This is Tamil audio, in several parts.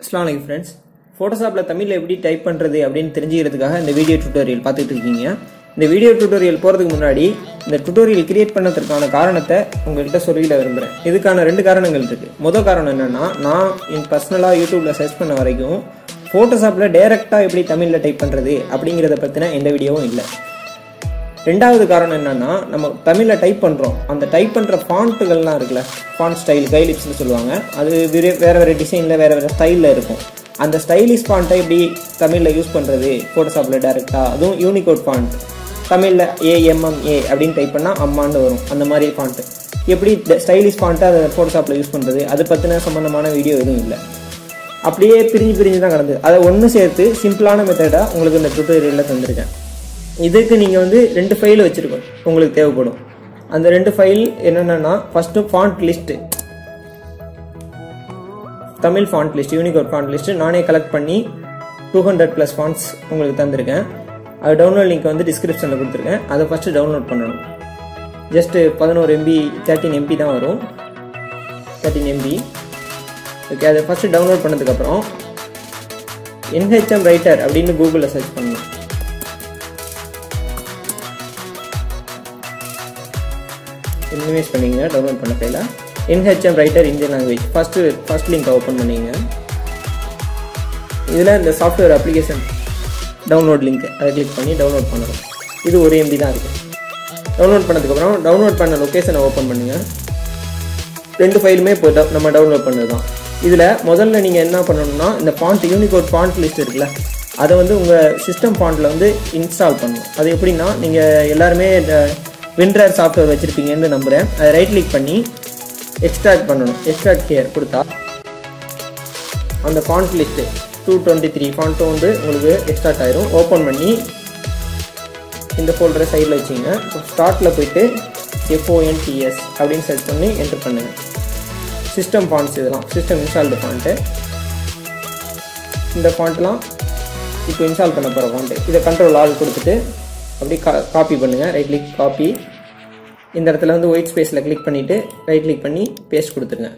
அஸ்லாம் வலைக்கம் ஃப்ரெண்ட்ஸ் ஃபோட்டோஷாப்பில் தமிழில் எப்படி டைப் பண்ணுறது அப்படின்னு தெரிஞ்சுக்கிறதுக்காக இந்த வீடியோ டியூட்டோரியல் பார்த்துட்டு இருக்கீங்க. இந்த வீடியோ டியூட்டோரியல் போகிறதுக்கு முன்னாடி இந்த டியூட்டோரியல் கிரியேட் பண்ணதுக்கான காரணத்தை உங்கள்கிட்ட சொல்லிட விரும்புகிறேன் இதுக்கான ரெண்டு காரணங்கள் இருக்குது முதல் காரணம் என்னென்னா நான் என் பர்சனலாக யூடியூப்பில் சர்ச் பண்ண வரைக்கும் ஃபோட்டோஷாப்பில் டைரெக்டாக எப்படி தமிழில் டைப் பண்ணுறது அப்படிங்கிறத பற்றின எந்த வீடியோவும் இல்லை. ரெண்டாவது காரணம் என்னன்னா நம்ம தமிழில் டைப் பண்ணுறோம் அந்த டைப் பண்ணுற ஃபாண்ட்டுகள்லாம் இருக்குல்ல ஃபாண்ட் ஸ்டைல் கைலிப்ஸ்னு சொல்லுவாங்க அது வேறு வேறு வேறு டிசைனில் வேறு வேறு ஸ்டைலில் இருக்கும். அந்த ஸ்டைலிஷ் ஃபாண்ட்டை எப்படி தமிழில் யூஸ் பண்ணுறது ஃபோட்டோஷாப்பில் டேரெக்டாக அதுவும் யூனிகோட் ஃபாண்ட் தமிழில் ஏஎம்எம்ஏ அப்படின்னு டைப் பண்ணால் அம்மான்னு வரும். அந்த மாதிரி ஃபாண்ட்டு எப்படி ஸ்டைலிஷ் ஃபாண்ட்டை அதை ஃபோட்டோஷாப்பில் யூஸ் பண்ணுறது அதை பற்றின சம்மந்தமான வீடியோ எதுவும் இல்லை. அப்படியே பிரிஞ்சு பிரிஞ்சு தான் கிடந்தது அதை ஒன்று சேர்த்து சிம்பிளான மெத்தடாக உங்களுக்கு இந்த டுட்டோரியலில் தந்திருக்கேன். இதுக்கு நீங்கள் வந்து ரெண்டு ஃபைல் வச்சுருக்கோம் உங்களுக்கு தேவைப்படும். அந்த ரெண்டு ஃபைல் என்னென்னா first font list Tamil font list Unicode font list நானே கலெக்ட் பண்ணி டூ ஹண்ட்ரட் ப்ளஸ் ஃபாண்ட்ஸ் உங்களுக்கு தந்திருக்கேன். அது டவுன்லோட் லிங்க் வந்து டிஸ்கிரிப்ஷனில் கொடுத்துருக்கேன். அதை ஃபஸ்ட்டு டவுன்லோட் பண்ணணும். ஜஸ்ட்டு பதினோரு எம்பி தேர்ட்டின் எம்பி தான் வரும். தேர்ட்டின் எம்பி ஓகே அதை ஃபஸ்ட்டு டவுன்லோட் பண்ணதுக்கப்புறம் என்ஹெச்எம் ரைட்டர் அப்படின்னு கூகுளில் சர்ச் பண்ணணும். இன்வெஸ்ட் பண்ணிங்க டவுன்லோட் பண்ண ஃபைல NHM Writer Indian language first first link open பண்ணிங்க. இதில் இந்த சாஃப்ட்வேர் அப்ளிகேஷன் டவுன்லோட் லிங்க் அதை கிளிக் பண்ணி டவுன்லோட் பண்ணணும். இது ஒரு எம்பி தான் இருக்குது டவுன்லோட் பண்ணதுக்கப்புறம் டவுன்லோட் பண்ண லொக்கேஷனை ஓப்பன் பண்ணுங்கள் ரெண்டு ஃபைலுமே இப்போ நம்ம டவுன்லோட் பண்ணது தான் இதில் முதல்ல நீங்கள் என்ன பண்ணணும்னா இந்த ஃபாண்ட் யூனிகோட் ஃபாண்ட் லிஸ்ட் இருக்குல்ல அதை வந்து உங்கள் சிஸ்டம் ஃபாண்ட்டில் வந்து இன்ஸ்டால் பண்ணணும். அது எப்படின்னா நீங்கள் எல்லாருமே விண்ட்ரர் சாஃப்ட்வேர் வச்சுருப்பீங்கன்னு நம்புகிறேன் அதை ரைட் கிளிக் பண்ணி எக்ஸ்ட்ராக்ட் பண்ணணும். எக்ஸ்ட்ராக்ட் ஹியர் கொடுத்தா அந்த font list two twenty three ஃபாண்ட்டும் வந்து உங்களுக்கு எக்ஸ்ட்ராக்ட் ஆயிரும். ஓப்பன் பண்ணி இந்த ஃபோல்டரை சைடில் வச்சிங்க ஸ்டார்ட்டில் போயிட்டு எஃப்ஓஎன்டிஎஸ் அப்படின்னு சர்ச் பண்ணி என்டர் பண்ணுங்கள் சிஸ்டம் ஃபாண்ட்ஸ் இதெல்லாம். சிஸ்டம் இன்ஸ்டால்டு ஃபாண்ட்டு இந்த ஃபாண்ட்லாம் இப்போ இன்ஸ்டால் பண்ண போகிற ஃபாண்ட்டு இதை கண்ட்ரோல் ஆள் கொடுத்துட்டு அப்படி கா காப்பி பண்ணுங்கள் ரைட் கிளிக் காப்பி இந்த இடத்துல வந்து ஒயிட் ஸ்பேஸில் கிளிக் பண்ணிவிட்டு ரைட் கிளிக் பண்ணி பேஸ்ட் கொடுத்துருங்க.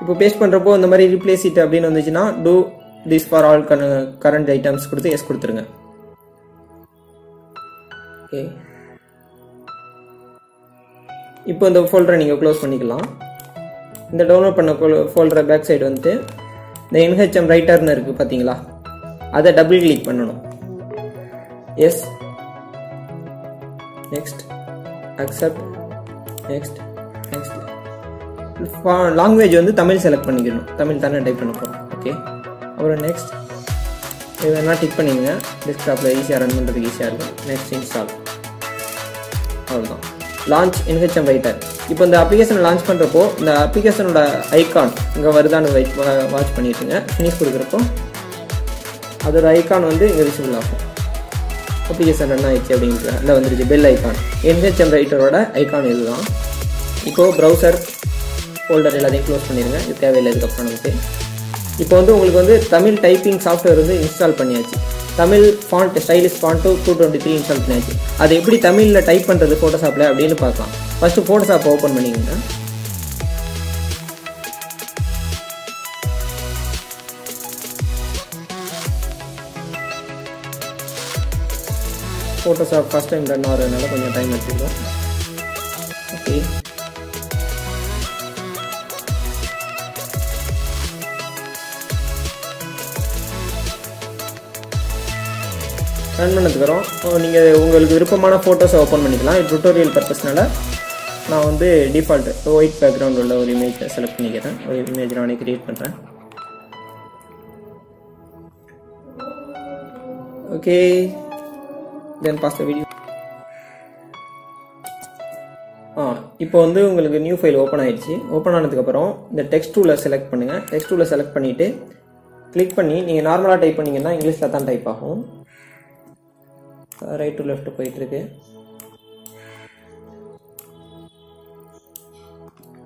இப்போ பேஸ்ட் பண்ணுறப்போ இந்த மாதிரி ரீப்ளேஸ் இட் அப்படின்னு வந்துச்சுன்னா do this for all current items கொடுத்து எஸ் கொடுத்துருங்க. ஓகே இப்போ இந்த ஃபோல்டரை நீங்கள் க்ளோஸ் பண்ணிக்கலாம். இந்த டவுன்லோட் பண்ண ஃபோல்டரை பேக் சைடு வந்துட்டு இந்த என்ஹெச்எம் ரைட்டர்னு இருக்குது பார்த்தீங்களா அதை டபுள் கிளிக் பண்ணணும். Yes next accept next next language வந்து தமிழ் செலக்ட் பண்ணிக்கணும். தமிழ் தானே டைப் பண்ண போகிறோம் ஓகே அப்புறம் நெக்ஸ்ட் இதெல்லாம் டிக் பண்ணிங்க டெஸ்க்டாப்பில் ஈஸியாக ரன் பண்ணுறதுக்கு ஈஸியாக இருக்கும். நெக்ஸ்ட் இன்ஸ்டால் அவ்வளோதான் லான்ச் என்ஹெச்எம் ரைட்டர் இப்போ இந்த அப்ளிகேஷனை லான்ச் பண்ணுறப்போ இந்த அப்ளிகேஷனோட ஐக்கான் இங்கே வருதான்னு வாட்ச் பண்ணிட்டுங்க ஃபினிஷ் கொடுக்குறப்போ அதோட ஐக்கான் வந்து இங்கே விசிபிள் ஆகும். அப்ளிகேஷன் ரன் ஆயிடுச்சு அப்படிங்கிற இல்லை வந்துருச்சு பெல் ஐக்கான் என்ஹெச்எம் ரைட்டரோட ஐக்கான் இதுதான். இப்போது ப்ரௌசர் ஃபோல்டர் எல்லாத்தையும் க்ளோஸ் பண்ணிடுங்க இது தேவையில்லை இதுக்கப்புறம் நமக்கு இப்போ வந்து உங்களுக்கு வந்து தமிழ் டைப்பிங் சாஃப்ட்வேர் வந்து இன்ஸ்டால் பண்ணியாச்சு. Tamil font stylish font two twenty three install பண்ணியாச்சு. அது எப்படி தமிழில் டைப் பண்ணுறது ஃபோட்டோஷாப்பில் அப்படின்னு பார்க்கலாம். ஃபஸ்ட்டு ஃபோட்டோஷாப் ஓப்பன் பண்ணிக்கோங்க ஃபோட்டோஷாப் ஃபஸ்ட் டைம் ரன் ஆகிறதுனால கொஞ்சம் டைம் எடுத்துக்கிறோம் ஓகே ரன் பண்ணதுக்கப்புறம் நீங்கள் உங்களுக்கு விருப்பமான ஃபோட்டோஸை ஓப்பன் பண்ணிக்கலாம். டுட்டோரியல் பர்பஸ்னால நான் வந்து டிஃபால்ட் ஒயிட் பேக்ரவுண்ட் உள்ள ஒரு இமேஜை செலக்ட் பண்ணிக்கிறேன். ஒரு இமேஜ் நானே க்ரியேட் பண்ணுறேன் okay then pause the video ஆ இப்போ வந்து உங்களுக்கு நியூ ஃபைல் ஓப்பன் ஆயிடுச்சு. ஓப்பன் ஆனதுக்கப்புறம் இந்த டெக்ஸ்ட் டூவில் செலக்ட் பண்ணுங்கள் டெக்ஸ்ட் டூவில் செலக்ட் பண்ணிவிட்டு கிளிக் பண்ணி நீங்கள் நார்மலாக டைப் பண்ணிங்கன்னா இங்கிலீஷில் தான் டைப் ஆகும். ரைட் டு லெஃப்ட் போயிட்டுருக்கு.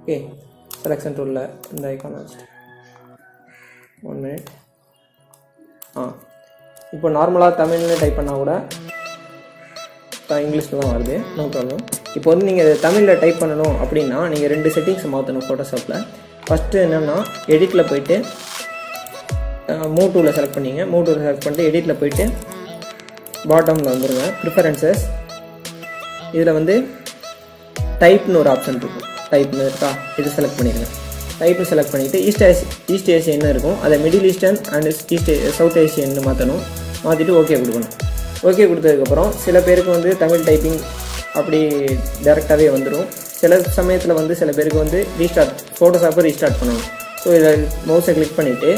ஓகே செலெக்ஷன் டூலில் இந்த ஐக்கான் வச்சுட்டு. ஒன் மினிட் ஆ இப்போ நார்மலாக தமிழ்னு டைப் பண்ணால் கூட இங்கிலீஷில் தான் வருது. நோ ப்ராப்ளம் இப்போ வந்து நீங்கள் தமிழில் டைப் பண்ணணும் அப்படின்னா நீங்கள் ரெண்டு செட்டிங்ஸை மாற்றணும் ஃபோட்டோஷாப்பில் ஃபஸ்ட்டு என்னென்னா எடிட்டில் போயிட்டு மூவ் டூவில் செலக்ட் பண்ணிங்க. மூவ் டூவில் செலக்ட் பண்ணிட்டு எடிட்டில் போயிட்டு பாட்டமில் வந்துடுங்க ப்ரிஃபரன்சஸ் இதில் வந்து டைப்னு ஒரு ஆப்ஷன் இருக்கும். டைப்னு இருக்கா? இது செலக்ட் பண்ணிடுங்க. டைப்னு செலக்ட் பண்ணிவிட்டு ஈஸ்ட் ஏசி ஈஸ்ட் ஏசியன்னு இருக்கும்? அதை Middle Eastern and East South ஏசியன்னு மாற்றணும் மாற்றிட்டு ஓகே கொடுக்கணும். ஓகே கொடுத்ததுக்கப்புறம் சில பேருக்கு வந்து தமிழ் டைப்பிங் அப்படி டேரெக்டாகவே வந்துடும் சில சமயத்தில் வந்து சில பேருக்கு வந்து ரீஸ்டார்ட் ஃபோட்டோஷாப்பை ரீஸ்டார்ட் பண்ணணும். ஸோ இதில் மவுஸை கிளிக் பண்ணிவிட்டு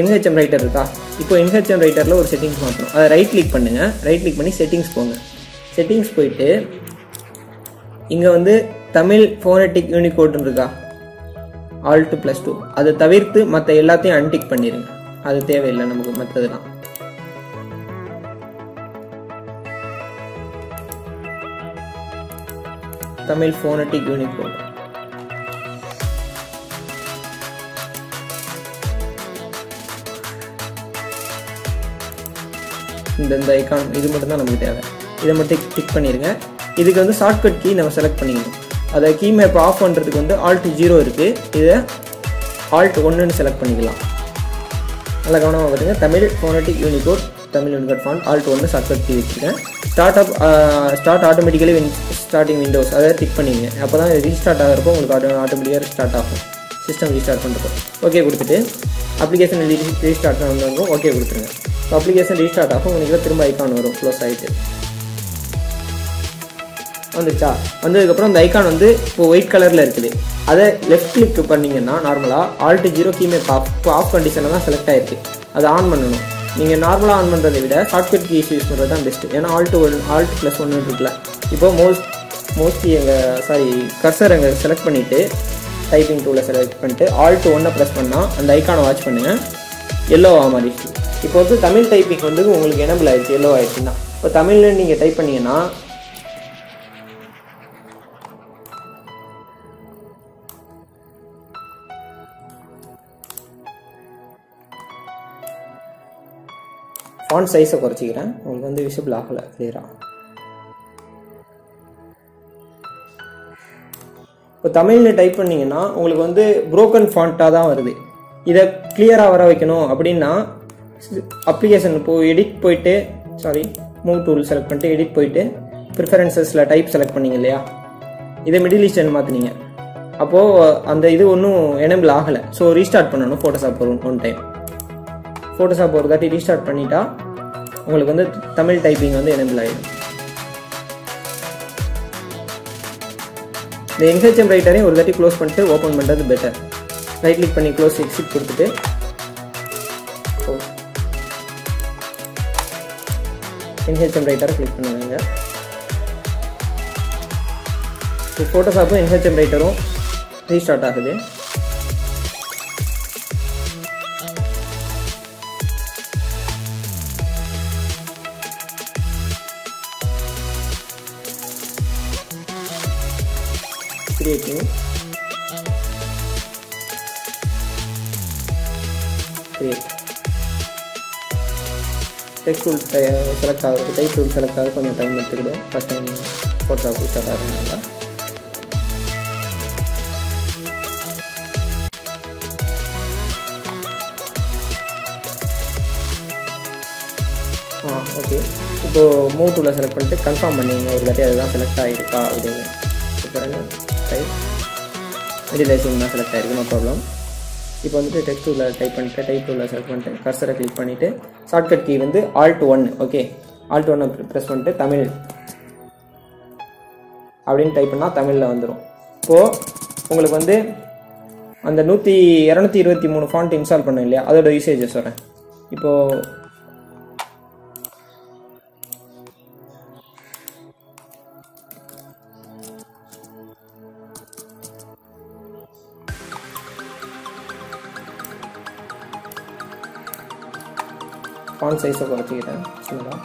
என்ஹெச்எம் ரைட்டர் இருக்கா? இப்போ என்ஹெச்எம் ரைட்டரில் ஒரு செட்டிங்ஸ் மாற்றணும். அதை ரைட் கிளிக் பண்ணுங்கள் ரைட் கிளிக் பண்ணி செட்டிங்ஸ் போங்க. செட்டிங்ஸ் போயிட்டு இங்கே வந்து தமிழ் ஃபோனட்டிக் யூனிகோட்னு இருக்கா? ஆல்ட் ப்ளஸ் டூ அதை தவிர்த்து மற்ற எல்லாத்தையும் அன்டிக் பண்ணிடுங்க அது தேவையில்லை நமக்கு மற்றதெல்லாம் தமிழ் ஃபோனட்டிக் யூனிகோட் இந்த இந்த ஐக்கான் இது மட்டும்தான் நமக்கு தேவை. இதை மட்டும் கிளிக் பண்ணிடுங்க இதுக்கு வந்து ஷார்ட்கட் கீ நம்ம செலக்ட் பண்ணிக்கணும். அதை கீ மேப் ஆஃப் பண்ணுறதுக்கு வந்து ஆல்ட் ஜீரோ இருக்குது இதை ஆல்ட் ஒன்றுன்னு செலக்ட் பண்ணிக்கலாம். நல்லா கவனமாக பார்த்துங்க Tamil phonetic Unicode Tamil Unicode font alt ஒன்று ஷார்ட்கட் கீ வச்சுருக்கேன். Start up start automatically win starting Windows அதை டிக் பண்ணிங்க அப்போ தான் ரீஸ்டார்ட் ஆகிறப்போ உங்களுக்கு ஆட்டோ ஆட்டோமேட்டிக்காக ஸ்டார்ட் ஆகும். சிஸ்டம் ரீஸ்டார்ட் பண்ணுறப்போ ஓகே கொடுத்துட்டு அப்ளிகேஷன் ரீஸ்டார்ட் வந்தவங்க ஓகே கொடுத்துருங்க. ஸோ அப்ளிகேஷன் ரீஸ்டார்ட் ஆகும். உங்களுக்கு திரும்ப ஐக்கான் வரும். க்ளோஸ் ஆகிட்டு வந்துச்சா? வந்ததுக்கப்புறம் இந்த ஐக்கான் வந்து இப்போ ஒயிட் கலரில் இருக்குது. அதை லெஃப்ட் கிளிக் பண்ணிங்கன்னா நார்மலாக ஆல்ட் ஜீரோ கீமே ஆஃப் ஆஃப் கண்டிஷனில் தான் செலக்ட் ஆயிருக்கு. அதை ஆன் பண்ணணும். நீங்கள் நார்மலாக ஆன் பண்ணுறதை விட ஷார்ட்கட் கீஸ் யூஸ் பண்ணுறது தான் பெஸ்ட்டு ஏன்னா ஆல்ட் ஒன் ஆல்ட் ப்ளஸ் ஒன்று இருக்குல்ல. இப்போ மோஸ்ட் மோஸ்ட்லி எங்கள் சாரி கர்சர் எங்கள் செலக்ட் பண்ணிவிட்டு டைப்பிங் டூவில் செலக்ட் பண்ணிட்டு ஆல்ட் ஒன்றை ப்ரெஸ் பண்ணால் அந்த ஐக்கானை வாட்ச் பண்ணுங்கள் எல்லோவாக மாறிடுச்சு. இப்போ வந்து தமிழ் டைப்பிங் வந்து உங்களுக்கு எனபிள் ஆயிடுச்சு. எல்லோ ஆயிடுச்சுன்னா. இப்போ தமிழ்னு நீங்கள் டைப் பண்ணீங்கன்னா ஃபாண்ட் சைஸை குறைச்சிக்கிறேன். உங்களுக்கு வந்து விசிபிள் ஆகலை. கிளியராக இப்போ தமிழில் டைப் பண்ணிங்கன்னா உங்களுக்கு வந்து புரோக்கன் ஃபாண்ட்டாக தான் வருது. இதை கிளியராக வர வைக்கணும் அப்படின்னா அப்ளிகேஷன் இப்போ எடிட் போயிட்டு சாரி மூவ் டூல் செலக்ட் பண்ணிட்டு எடிட் போயிட்டு ப்ரிஃபரன்சஸில் டைப் செலக்ட் பண்ணிங்க இல்லையா? இதை மிடில் ஈஸ்டர்ன் மாற்றினீங்க அப்போது அந்த இது ஒன்றும் எனபிள் ஆகலை. ஸோ ரீஸ்டார்ட் பண்ணணும் ஃபோட்டோஷாப் ஒரு ஒன் டைம் ஃபோட்டோஷாப் ஒரு தாட்டி ரீஸ்டார்ட் பண்ணிட்டா உங்களுக்கு வந்து தமிழ் டைப்பிங் வந்து எனபிள் ஆகிடும் இந்த என்ஹெச்எம் ரைட்டரையும் ஒரு தாட்டி க்ளோஸ் பண்ணிட்டு ஓப்பன் பண்ணுறது பெட்டர் ரைட் கிளிக் பண்ணி க்ளோஸ் எக்ஸிட் கொடுத்துட்டு என்ஹெச்எம் ரைட்டரை கிளிக் பண்ணுவாங்க இப்போ ஃபோட்டோஷாப்பும் என்ஹெச்எம் ரைட்டரும் ரீஸ்டார்ட் ஆகுது. Creating create text tool select ஆகுது டைப் டூல் செலக்ட் ஆகுது கொஞ்சம் டைம் எடுத்துக்கிடும் ஃபஸ்ட் டைம் ஃபோட்டோ ஸ்டார்ட் ஆகுதுனால ஆ ஓகே இப்போ மூவ் டூலை செலக்ட் பண்ணிட்டு கன்ஃபார்ம் பண்ணிங்க ஒரு தாட்டி அதுதான் செலக்ட் ஆகிருக்கா அப்படின்னு. இப்போ டைப் மிடிலைசிங் தான் செலக்ட் ஆகிருக்கு நோ ப்ராப்ளம் இப்போ வந்துட்டு டெக்ஸ்ட் டூவில் டைப் பண்ணிட்டு டைப் டூவில் செலக்ட் பண்ணிட்டு கர்சரை கிளிக் பண்ணிவிட்டு ஷார்ட்கட் கீ வந்து ஆல்ட் ஒன் ஓகே ஆல்ட் ஒன்னை ப்ரெஸ் பண்ணிட்டு தமிழ் அப்படின்னு டைப் பண்ணால் தமிழில் வந்துடும் இப்போது உங்களுக்கு வந்து அந்த நூற்றி இரநூத்தி இருபத்தி மூணு ஃபாண்ட் இன்ஸ்டால் பண்ணோம் இல்லையா? அதோட யூசேஜஸ் வரேன் இப்போது ஃபாண்ட் சைஸை குறைச்சிக்கிறேன் சின்னதாக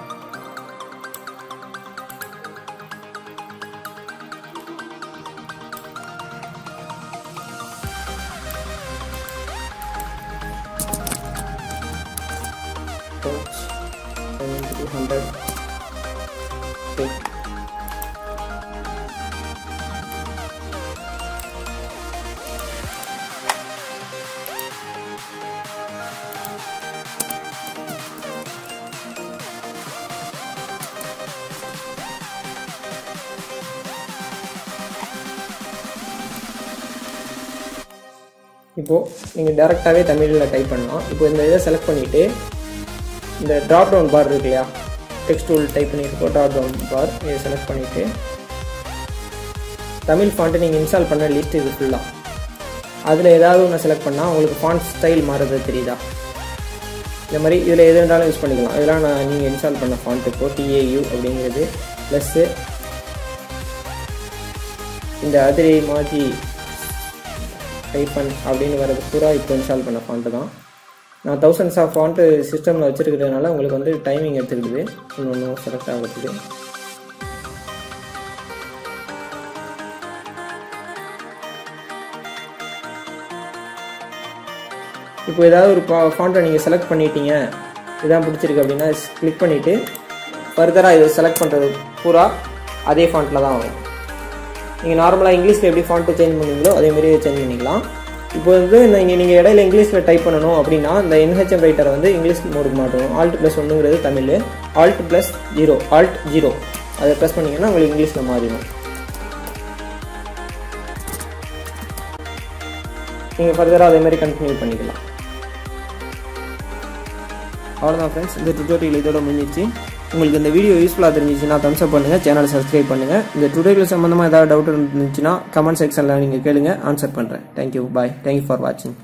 இப்போது நீங்கள் டேரெக்டாகவே தமிழில் டைப் பண்ணலாம். இப்போ இந்த இதை செலக்ட் பண்ணிவிட்டு இந்த ட்ராப் டவுன் பார் இருக்கு இல்லையா? டெக்ஸ்ட் டூல் டைப் பண்ணியிருக்கோம் ட்ராப் டவுன் பார் இதை செலக்ட் பண்ணிவிட்டு தமிழ் ஃபாண்ட்டு நீங்கள் இன்ஸ்டால் பண்ண லிஸ்ட் இது ஃபுல்லாக அதில் ஏதாவது ஒன்று செலக்ட் பண்ணால் உங்களுக்கு ஃபாண்ட் ஸ்டைல் மாறுறது தெரியுதா? இந்த மாதிரி இதில் எது இருந்தாலும் யூஸ் பண்ணிக்கலாம். இதெல்லாம் நான் நீங்கள் இன்ஸ்டால் பண்ண ஃபாண்ட் இப்போ டிஏயு அப்படிங்கிறது ப்ளஸ்ஸு இந்த அதிரை மாற்றி டைப்பன் அப்படின்னு வரது பூரா இப்போ இன்ஸ்டால் பண்ண ஃபாண்ட்டு தான். நான் தௌசண்ட்ஸ் ஆஃப் ஃபாண்ட்டு சிஸ்டமில் வச்சுருக்கிறதுனால உங்களுக்கு வந்து டைமிங் எடுத்துக்கிடுது. இன்னொன்று செலக்ட் ஆகிறதுக்கு. இப்போ ஏதாவது ஒரு பா ஃபாண்ட்டை நீங்கள் செலக்ட் பண்ணிட்டீங்க. இதான் பிடிச்சிருக்கு அப்படின்னா கிளிக் பண்ணிவிட்டு ஃபர்தராக இதை செலக்ட் பண்ணுறது பூரா அதே ஃபாண்ட்டில் தான் வரும். நீங்கள் நார்மலாக இங்கிலீஷில் எப்படி ஃபாண்ட்டு சேஞ்ச் பண்ணுவீங்களோ அதேமாரி சேஞ்ச் பண்ணிக்கலாம். இப்போ வந்து நீங்கள் நீங்கள் இடையில இங்கிலீஷில் டைப் பண்ணணும் அப்படின்னா இந்த என்ஹெச்எம் ரைட்டரை வந்து இங்கிலீஷ் மோடுக்கு மாட்டணும் alt plus ஒன்றுங்கிறது Tamil. Alt plus zero alt zero அதை ப்ரெஸ் பண்ணிங்கன்னா உங்களுக்கு இங்கிலீஷில் மாறிடும். நீங்கள் ஃபர்தராக அதே மாதிரி கண்டினியூ பண்ணிக்கலாம். அவ்வளோதான் ஃப்ரெண்ட்ஸ் இந்த டுட்டோரியல் இதோட முடிஞ்சிச்சு உங்களுக்கு இந்த வீடியோ யூஸ்ஃபுல்லாக தெரிஞ்சிச்சுன்னா தம்ஸ்அப் பண்ணுங்கள் சேனல் சப்ஸ்கிரைப் பண்ணுங்கள் இந்த டுட்டோரியல் சம்மந்தமாக ஏதாவது டவுட் இருந்துச்சுன்னா கமெண்ட் செக்ஷனில் நீங்கள் கேளுங்க ஆன்சர் பண்ணுறேன் தேங்க்யூ பாய் தேங்க்யூ ஃபார் வாட்சிங்